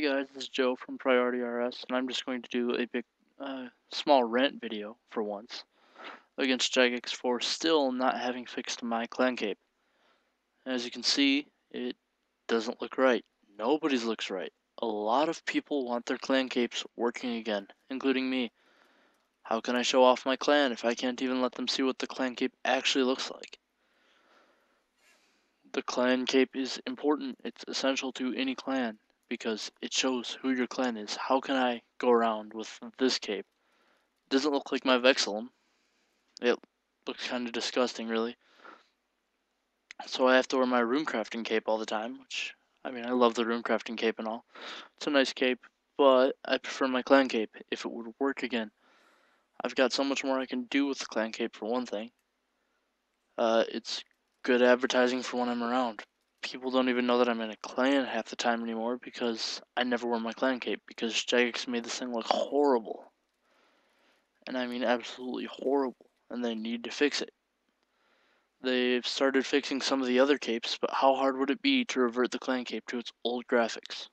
Hey guys, this is Joe from Priority RS, and I'm just going to do a big, uh, small rant video for once against Jagex for still not having fixed my clan cape. As you can see, it doesn't look right. Nobody's looks right. A lot of people want their clan capes working again, including me. How can I show off my clan if I can't even let them see what the clan cape actually looks like? The clan cape is important. It's essential to any clan because it shows who your clan is. How can I go around with this cape? It doesn't look like my Vexillum. It looks kind of disgusting, really. So I have to wear my runecrafting cape all the time, which, I mean, I love the runecrafting cape and all. It's a nice cape, but I prefer my clan cape if it would work again. I've got so much more I can do with the clan cape, for one thing. Uh, it's good advertising for when I'm around people don't even know that I'm in a clan half the time anymore because I never wear my clan cape because Jagex made this thing look horrible. And I mean absolutely horrible. And they need to fix it. They've started fixing some of the other capes, but how hard would it be to revert the clan cape to its old graphics?